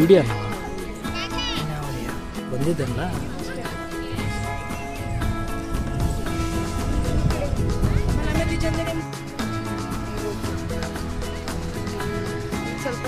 ವಿಡಿಯೋನ ಬಂದಿದ್ದಲ್ಲ? ಸ್ವಲ್ಪ